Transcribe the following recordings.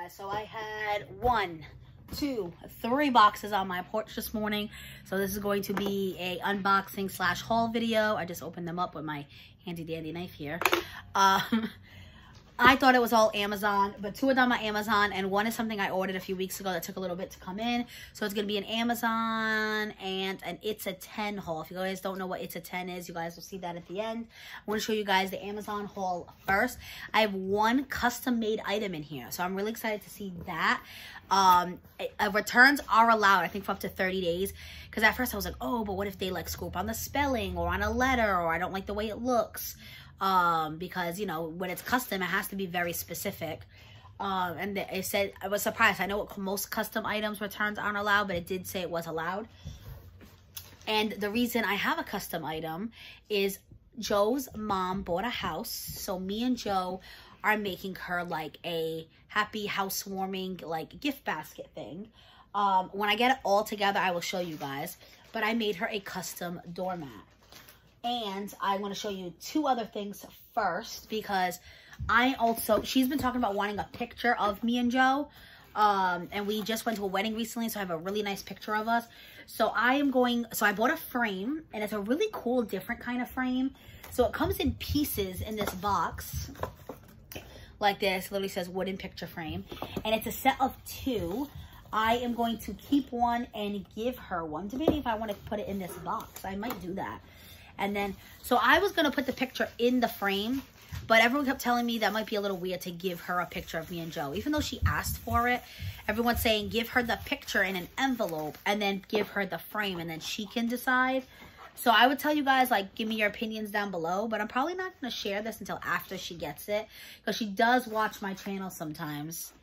guys. So I had one, two, three boxes on my porch this morning. So this is going to be a unboxing slash haul video. I just opened them up with my handy dandy knife here. Um, I thought it was all Amazon, but two of them are Amazon, and one is something I ordered a few weeks ago that took a little bit to come in. So it's going to be an Amazon and an It's a 10 haul. If you guys don't know what It's a 10 is, you guys will see that at the end. I want to show you guys the Amazon haul first. I have one custom-made item in here, so I'm really excited to see that. Um, uh, returns are allowed, I think, for up to 30 days. Because at first I was like, oh, but what if they, like, scoop on the spelling or on a letter or I don't like the way it looks? Um, because, you know, when it's custom, it has to be very specific. Um, and it said, I was surprised. I know most custom items returns aren't allowed, but it did say it was allowed. And the reason I have a custom item is Joe's mom bought a house. So me and Joe are making her like a happy housewarming like gift basket thing. Um, when I get it all together, I will show you guys. But I made her a custom doormat. And I want to show you two other things first because I also, she's been talking about wanting a picture of me and Joe. Um, and we just went to a wedding recently, so I have a really nice picture of us. So I am going, so I bought a frame and it's a really cool, different kind of frame. So it comes in pieces in this box like this, literally says wooden picture frame. And it's a set of two. I am going to keep one and give her one, depending if I want to put it in this box. I might do that. And then, so I was going to put the picture in the frame, but everyone kept telling me that might be a little weird to give her a picture of me and Joe. Even though she asked for it, everyone's saying give her the picture in an envelope and then give her the frame and then she can decide. So I would tell you guys, like, give me your opinions down below. But I'm probably not going to share this until after she gets it. Because she does watch my channel sometimes.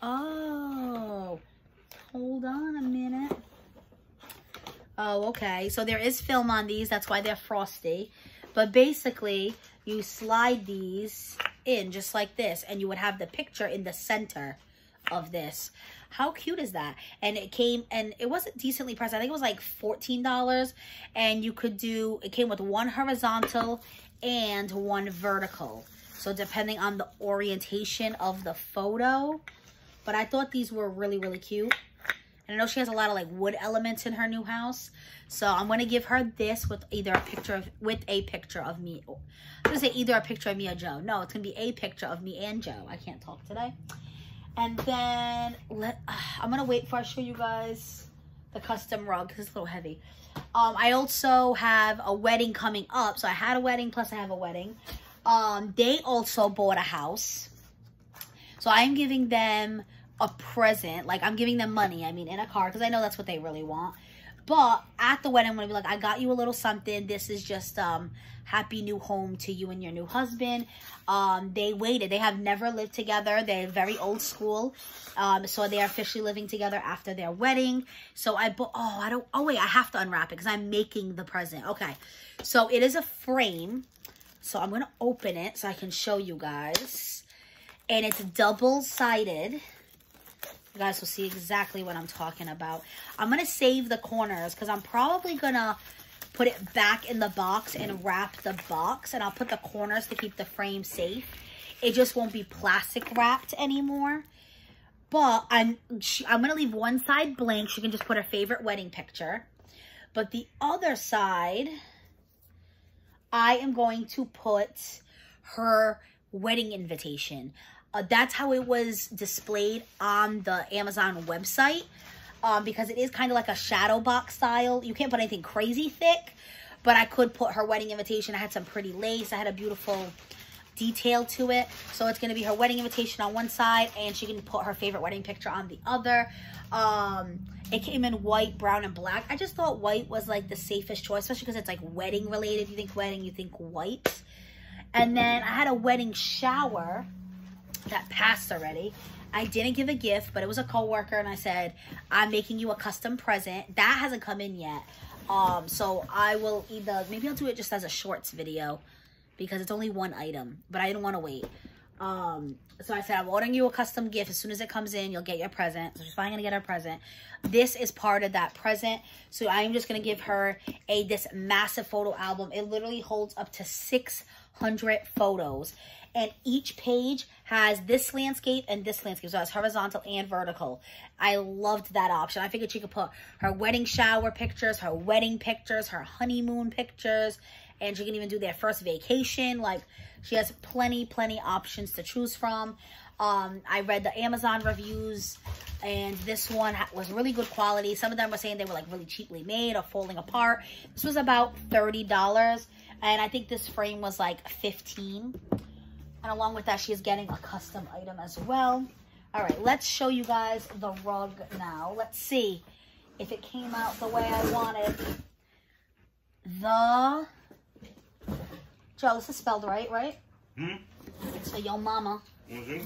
Oh, hold on a minute. Oh, okay. So there is film on these. That's why they're frosty. But basically, you slide these in just like this. And you would have the picture in the center of this. How cute is that? And it came, and it wasn't decently priced. I think it was like $14. And you could do, it came with one horizontal and one vertical. So depending on the orientation of the photo. But I thought these were really, really cute. And I know she has a lot of like wood elements in her new house. So I'm going to give her this with either a picture of, with a picture of me. I'm going to say either a picture of me or Joe. No, it's going to be a picture of me and Joe. I can't talk today. And then let, uh, I'm going to wait for I show you guys the custom rug because it's a little heavy. Um, I also have a wedding coming up. So I had a wedding plus I have a wedding. Um, they also bought a house. So I am giving them a present. Like, I'm giving them money, I mean, in a car, because I know that's what they really want. But at the wedding, I'm going to be like, I got you a little something. This is just um happy new home to you and your new husband. Um, they waited. They have never lived together. They're very old school. Um, so they're officially living together after their wedding. So I bought, oh, I don't, oh wait, I have to unwrap it because I'm making the present. Okay. So it is a frame. So I'm going to open it so I can show you guys. And it's double-sided. Guys will see exactly what I'm talking about. I'm going to save the corners because I'm probably going to put it back in the box and wrap the box. And I'll put the corners to keep the frame safe. It just won't be plastic wrapped anymore. But I'm, I'm going to leave one side blank. She can just put her favorite wedding picture. But the other side, I am going to put her wedding invitation. Uh, that's how it was displayed on the Amazon website um, because it is kind of like a shadow box style. You can't put anything crazy thick, but I could put her wedding invitation. I had some pretty lace. I had a beautiful detail to it. So it's going to be her wedding invitation on one side and she can put her favorite wedding picture on the other. Um, it came in white, brown, and black. I just thought white was like the safest choice, especially because it's like wedding related. You think wedding, you think white. And then I had a wedding shower that passed already. I didn't give a gift, but it was a coworker, and I said, I'm making you a custom present. That hasn't come in yet. Um, so I will either, maybe I'll do it just as a shorts video because it's only one item, but I didn't want to wait. Um, so I said, I'm ordering you a custom gift. As soon as it comes in, you'll get your present. So she's finally going to get her present. This is part of that present. So I am just going to give her a this massive photo album. It literally holds up to 600 photos. And each page has this landscape and this landscape. So it's horizontal and vertical. I loved that option. I figured she could put her wedding shower pictures, her wedding pictures, her honeymoon pictures, and she can even do their first vacation. Like, she has plenty, plenty options to choose from. Um, I read the Amazon reviews, and this one was really good quality. Some of them were saying they were like really cheaply made or falling apart. This was about $30, and I think this frame was like 15 And along with that, she is getting a custom item as well. All right, let's show you guys the rug now. Let's see if it came out the way I wanted. The Joe, this is spelled right, right? Hmm? It's for your mama. Mm-hmm.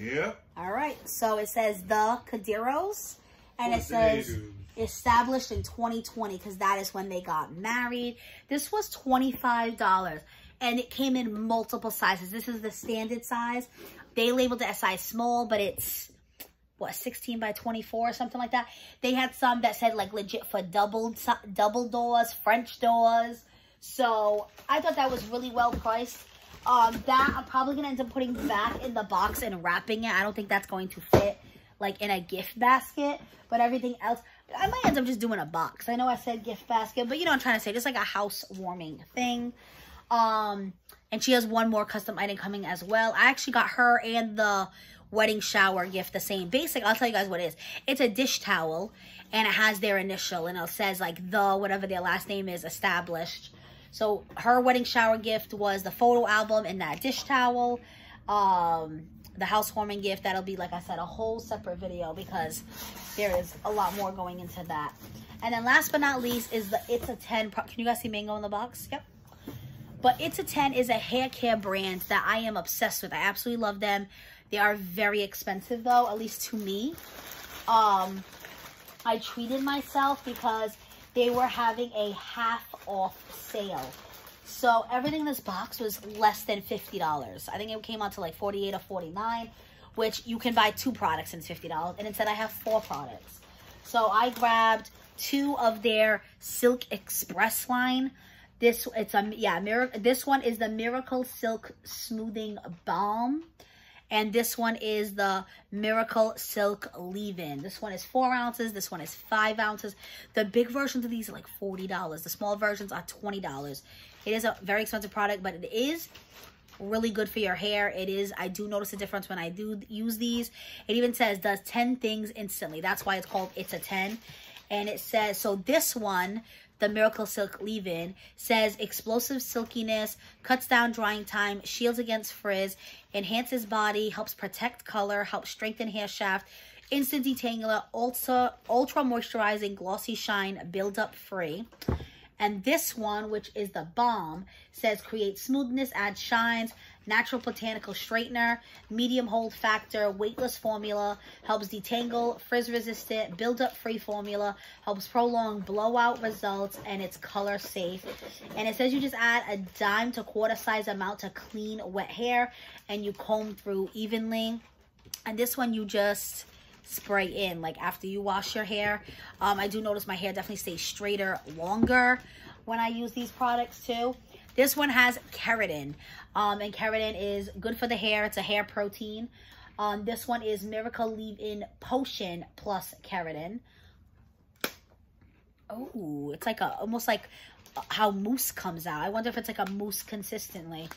Yep. All right. So it says the Cadiros. And it says established in 2020 because that is when they got married. This was $25 and it came in multiple sizes. This is the standard size. They labeled it as size small, but it's what 16 by 24 or something like that. They had some that said like legit for double double doors, French doors, so I thought that was really well priced. Um, that I'm probably to end up putting back in the box and wrapping it. I don't think that's going to fit like in a gift basket. But everything else, I might end up just doing a box. I know I said gift basket, but you know I'm trying to say. Just like a housewarming thing. Um, and she has one more custom item coming as well. I actually got her and the wedding shower gift the same. Basic, I'll tell you guys what it is. It's a dish towel and it has their initial and it says like the, whatever their last name is, established. So her wedding shower gift was the photo album and that dish towel. Um, the housewarming gift, that'll be, like I said, a whole separate video because there is a lot more going into that. And then last but not least is the It's a 10. Pro Can you guys see Mango in the box? Yep. But It's a 10 is a hair care brand that I am obsessed with. I absolutely love them. They are very expensive though, at least to me. Um, I treated myself because they were having a half off sale. So everything in this box was less than $50. I think it came out to like 48 or 49 which you can buy two products and $50. And instead I have four products. So I grabbed two of their Silk Express line. This, it's a, yeah, this one is the Miracle Silk Smoothing Balm. And this one is the Miracle Silk Leave-In. This one is four ounces. This one is five ounces. The big versions of these are like $40. The small versions are $20. It is a very expensive product, but it is really good for your hair. It is, I do notice a difference when I do use these. It even says does 10 things instantly. That's why it's called It's a 10. And it says, so this one the Miracle Silk leave-in, says explosive silkiness, cuts down drying time, shields against frizz, enhances body, helps protect color, helps strengthen hair shaft, instant detangler, ultra, ultra moisturizing, glossy shine, build up free. And this one, which is the balm, says create smoothness, add shines, natural botanical straightener, medium hold factor, weightless formula, helps detangle, frizz resistant, build up free formula, helps prolong blowout results, and it's color safe. And it says you just add a dime to quarter size amount to clean wet hair and you comb through evenly. And this one you just spray in like after you wash your hair. Um, I do notice my hair definitely stays straighter longer when I use these products too. This one has keratin, um, and keratin is good for the hair. It's a hair protein. Um, this one is Miracle Leave-In Potion plus keratin. Oh, it's like a almost like how mousse comes out. I wonder if it's like a mousse consistently.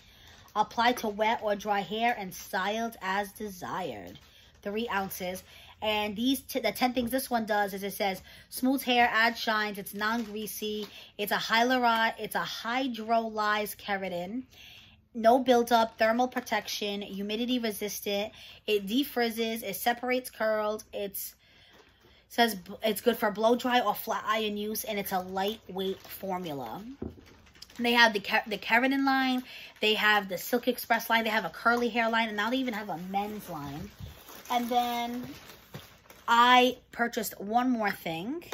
Apply to wet or dry hair and styled as desired. Three ounces. And these, the 10 things this one does is it says, smooth hair, add shines, it's non-greasy, it's a hyaluronic, it's a hydrolyzed keratin, no buildup, thermal protection, humidity resistant, it defrizzes, it separates curls, it's says it's good for blow dry or flat iron use, and it's a lightweight formula. They have the the keratin line, they have the Silk Express line, they have a curly hair line, and now they even have a men's line. And then I purchased one more thing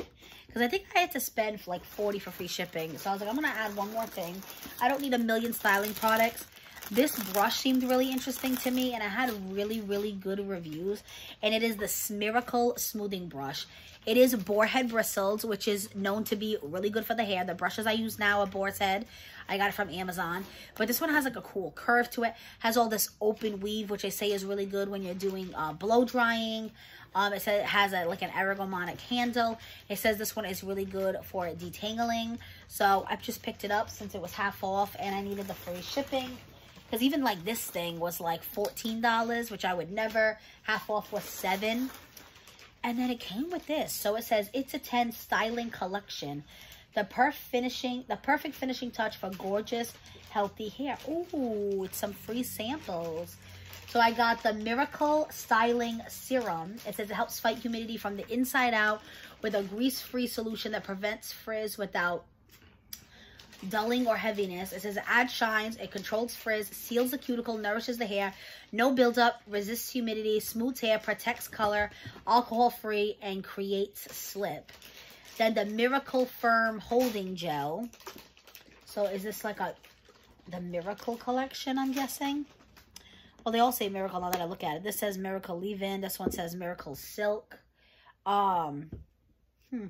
because I think I had to spend like 40 for free shipping. So I was like, I'm going to add one more thing. I don't need a million styling products. This brush seemed really interesting to me and I had really, really good reviews. And it is the Smiracle Smoothing Brush. It is boar head bristles, which is known to be really good for the hair. The brushes I use now are boar's head. I got it from Amazon. But this one has like a cool curve to it. Has all this open weave, which I say is really good when you're doing uh, blow drying. Um, it says it has a, like an ergonomic handle. It says this one is really good for detangling. So I've just picked it up since it was half off and I needed the free shipping. Because even like this thing was like $14, which I would never. Half off was 7 And then it came with this. So it says, it's a 10 styling collection. The perfect finishing, the perfect finishing touch for gorgeous, healthy hair. Ooh, it's some free samples. So I got the Miracle Styling Serum. It says it helps fight humidity from the inside out with a grease-free solution that prevents frizz without dulling or heaviness. It says it adds shines, it controls frizz, seals the cuticle, nourishes the hair, no buildup, resists humidity, smooths hair, protects color, alcohol free, and creates slip. Then the Miracle Firm Holding Gel. So is this like a the Miracle collection, I'm guessing? Well, they all say Miracle now that I look at it. This says Miracle Leave-In. This one says Miracle Silk. Um, hmm.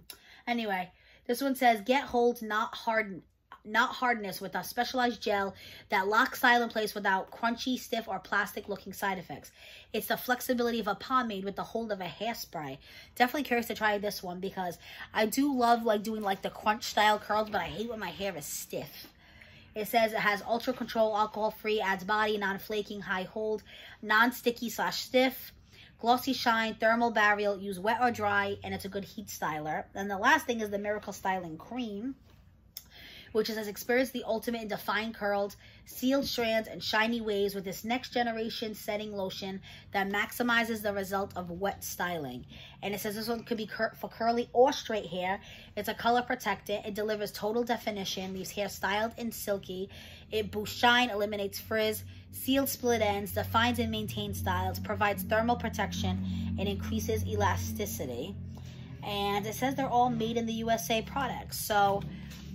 Anyway, this one says Get Hold, Not Harden not hardness with a specialized gel that locks style in place without crunchy, stiff, or plastic looking side effects. It's the flexibility of a pomade with the hold of a hairspray. Definitely curious to try this one because I do love like doing like the crunch style curls, but I hate when my hair is stiff. It says it has ultra control, alcohol free, adds body, non-flaking, high hold, non-sticky slash stiff, glossy shine, thermal barrier, use wet or dry, and it's a good heat styler. And the last thing is the Miracle Styling Cream which has experienced the ultimate in defined curls, sealed strands, and shiny waves with this next generation setting lotion that maximizes the result of wet styling. And it says this one could be cur for curly or straight hair. It's a color protectant. It delivers total definition, leaves hair styled and silky. It boosts shine, eliminates frizz, sealed split ends, defines and maintains styles, provides thermal protection, and increases elasticity. And it says they're all made in the USA products. So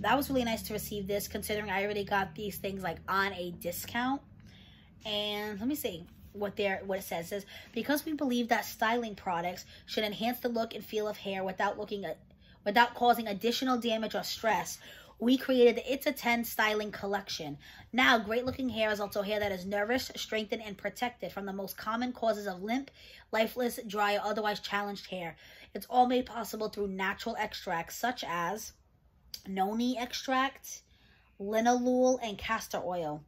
that was really nice to receive this considering I already got these things like on a discount. And let me see what there what it says. It says because we believe that styling products should enhance the look and feel of hair without looking at without causing additional damage or stress. We created the It's a 10 styling collection. Now, great looking hair is also hair that is nourished, strengthened, and protected from the most common causes of limp, lifeless, dry, or otherwise challenged hair. It's all made possible through natural extracts such as noni extract, linalool, and castor oil.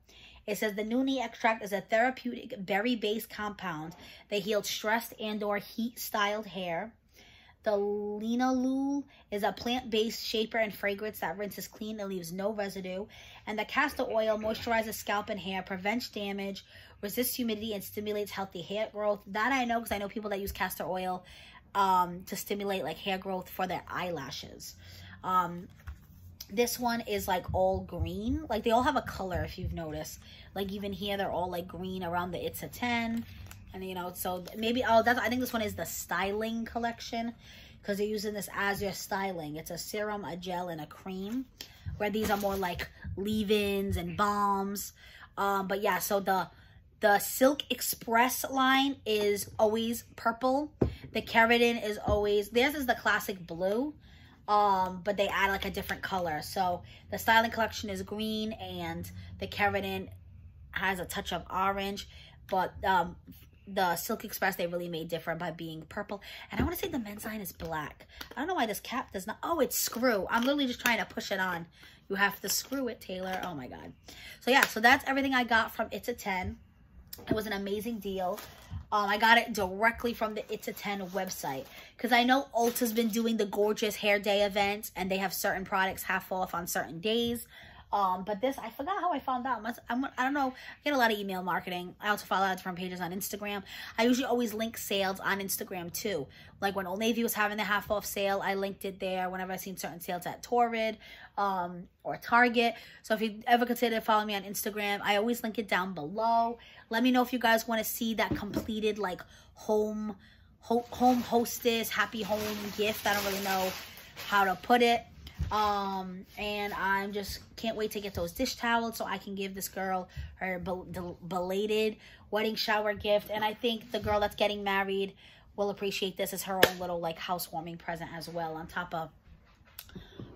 It says the noni extract is a therapeutic berry-based compound that heals stressed and or heat-styled hair. The linalool is a plant-based shaper and fragrance that rinses clean and leaves no residue. And the castor oil moisturizes scalp and hair, prevents damage, resists humidity, and stimulates healthy hair growth. That I know because I know people that use castor oil um, to stimulate like hair growth for their eyelashes. Um, this one is like all green. Like they all have a color if you've noticed. Like even here, they're all like green around the It's a 10. And you know, so maybe, oh, that's, I think this one is the styling collection because they're using this as your styling. It's a serum, a gel, and a cream where these are more like leave-ins and balms. Um, but yeah, so the the Silk Express line is always purple. The Keratin is always, theirs is the classic blue um but they add like a different color so the styling collection is green and the keratin has a touch of orange but um the silk express they really made different by being purple. And i want to say the men's line is black. I don't know why this cap does not oh it's screw. I'm literally just trying to push it on. You have to screw it taylor. Oh my god. So yeah so that's everything i got from it's a 10 it was an amazing deal. Um, I got it directly from the It's a 10 website. Because I know Ulta's been doing the gorgeous hair day event. And they have certain products half off on certain days. Um, but this, I forgot how I found out. I'm, I don't know. I get a lot of email marketing. I also follow out different pages on Instagram. I usually always link sales on Instagram too. Like when Old Navy was having the half off sale, I linked it there whenever I seen certain sales at Torrid um, or Target. So if you ever consider following me on Instagram, I always link it down below. Let me know if you guys want to see that completed like home, ho home hostess, happy home gift. I don't really know how to put it. Um, and I'm just can't wait to get those dish towels so I can give this girl her bel- belated wedding shower gift. And I think the girl that's getting married will appreciate this as her own little like housewarming present as well on top of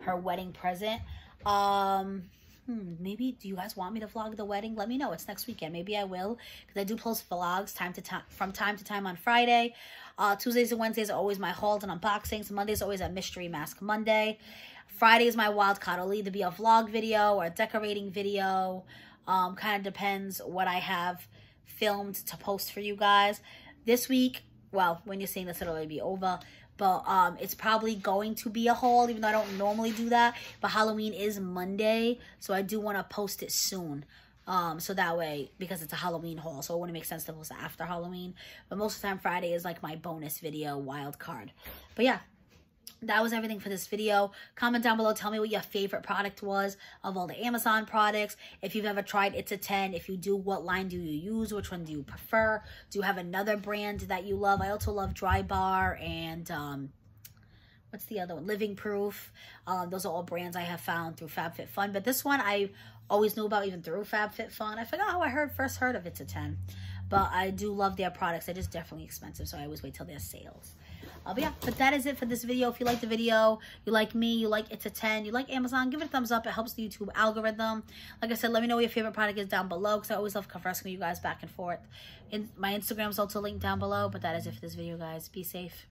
her wedding present. Um, hmm, maybe do you guys want me to vlog the wedding? Let me know. It's next weekend. Maybe I will because I do post vlogs time to time from time to time on Friday. Uh, Tuesdays and Wednesdays are always my hauls and unboxings. Mondays always a mystery mask Monday. Friday is my wild card. It'll either be a vlog video or a decorating video. Um, kind of depends what I have filmed to post for you guys. This week, well, when you're seeing this, it'll already be over. But um, it's probably going to be a haul, even though I don't normally do that. But Halloween is Monday, so I do want to post it soon. Um, so that way, because it's a Halloween haul, so it wouldn't make sense to post it after Halloween. But most of the time, Friday is like my bonus video wild card. But yeah, that was everything for this video. Comment down below. Tell me what your favorite product was of all the Amazon products. If you've ever tried It's a 10. If you do, what line do you use? Which one do you prefer? Do you have another brand that you love? I also love Drybar and... Um, what's the other one? Living Proof. Um, those are all brands I have found through FabFitFun. But this one I always knew about even through FabFitFun. I forgot how I heard first heard of It's a 10. But I do love their products. They're just definitely expensive, so I always wait till there's sales. Uh, but yeah, but that is it for this video. If you like the video, you like me, you like It's a 10, you like Amazon, give it a thumbs up. It helps the YouTube algorithm. Like I said, let me know what your favorite product is down below because I always love conversing with you guys back and forth. In, my Instagram is also linked down below. But that is it for this video, guys. Be safe.